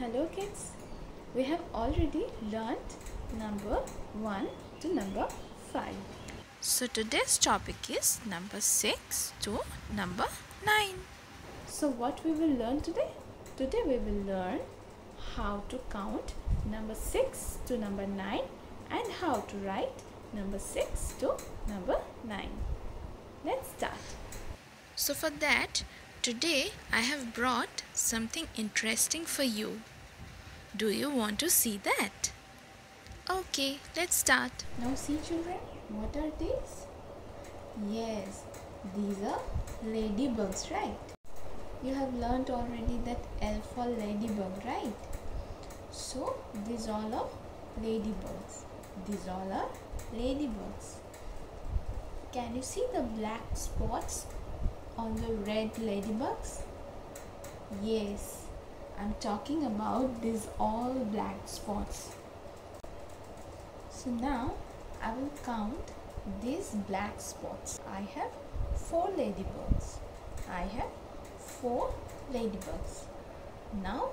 Hello kids. We have already learnt number 1 to number 5. So today's topic is number 6 to number 9. So what we will learn today? Today we will learn how to count number 6 to number 9 and how to write number 6 to number 9. Let's start. So for that, today I have brought something interesting for you. Do you want to see that? Okay, let's start. Now see children, what are these? Yes, these are ladybugs, right? You have learnt already that L for ladybug, right? So these all are ladybugs. These all are ladybugs. Can you see the black spots on the red ladybugs? Yes, I'm talking about these all black spots. So now I will count these black spots. I have four ladybugs. I have four ladybugs. Now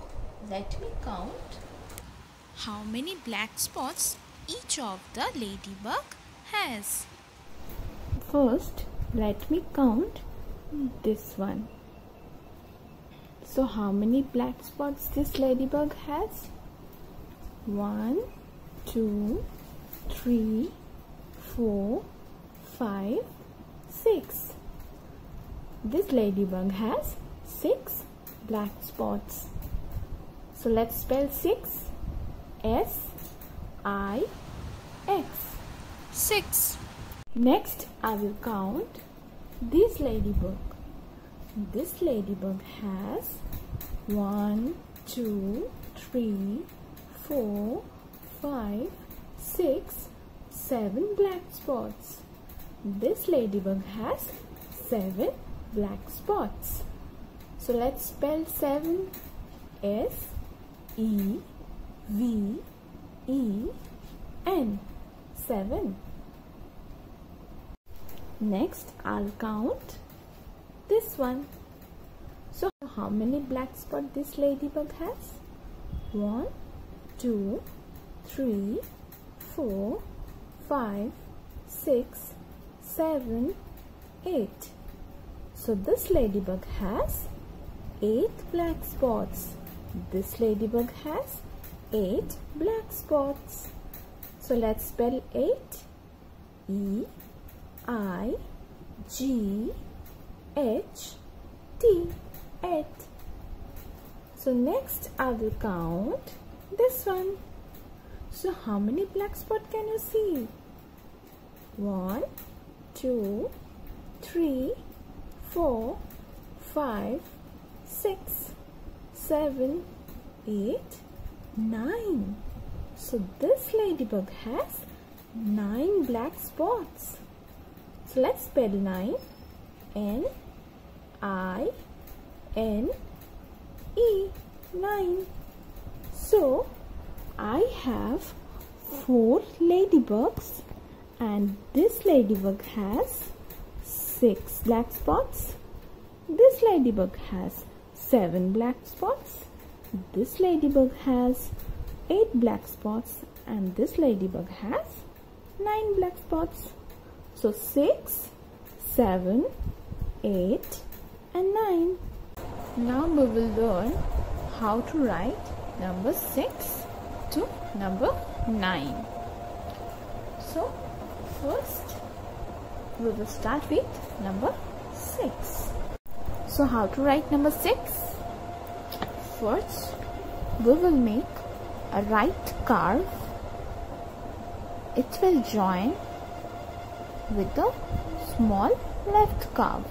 let me count How many black spots each of the ladybug has? First, let me count this one. So, how many black spots this ladybug has? One, two, three, four, five, six. This ladybug has six black spots. So, let's spell six S I X. 6. Next, I will count this ladybug. This ladybug has one, two, three, four, five, six, seven black spots. This ladybug has seven black spots. So let's spell seven S E V E N. Seven. Next, I'll count this one. So, how many black spots this ladybug has? One, two, three, four, five, six, seven, eight. So, this ladybug has eight black spots. This ladybug has eight black spots. So, let's spell eight. E I G H T. So next I will count this one. So how many black spot can you see? One, two, three, four, five, six, seven, eight, nine. So this ladybug has nine black spots. Let's spell 9 N I N E 9. So I have four ladybugs and this ladybug has six black spots. This ladybug has seven black spots. This ladybug has eight black spots and this ladybug has nine black spots. So 6, 7, 8 and 9. Now we will learn how to write number 6 to number 9. So first we will start with number 6. So how to write number 6? First we will make a right curve. It will join with a small left curve.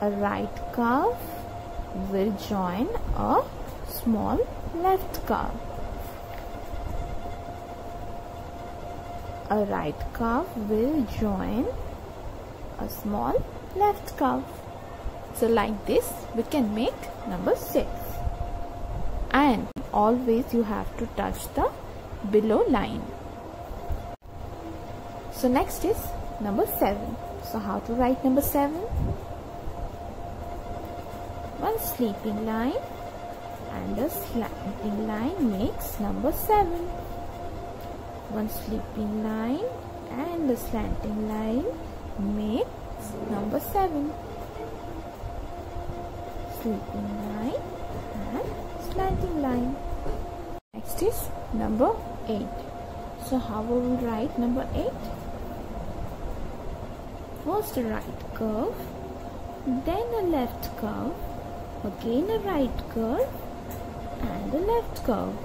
A right curve will join a small left curve. A right curve will join a small left curve. So like this we can make number 6. And always you have to touch the below line. So next is number 7. So how to write number 7? One sleeping line and a slanting line makes number 7. One sleeping line and a slanting line makes number 7. Sleeping line and slanting line. Next is number 8. So how will we write number 8? First a right curve, then a left curve, again a right curve and a left curve.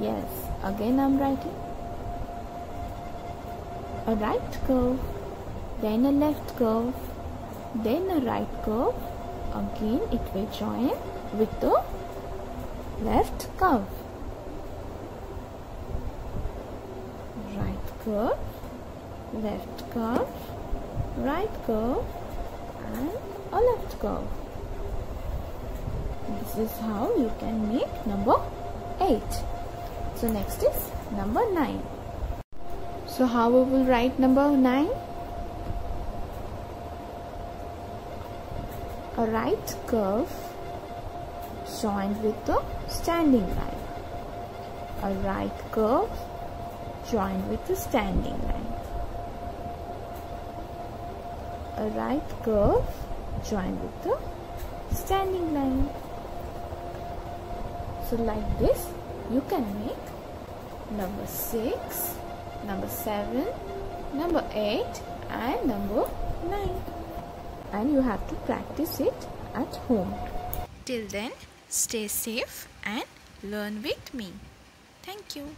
Yes, again I'm writing a right curve, then a left curve, then a right curve, again it will join with the left curve. Right curve, left curve, right curve and a left curve. This is how you can make number 8. So next is number 9. So how we will write number 9? A right curve joined with the standing line. A right curve joined with the standing line. A right curve joined with the standing line. So like this you can make number 6, number 7, number 8 and number 9 and you have to practice it at home. Till then, stay safe and learn with me. Thank you.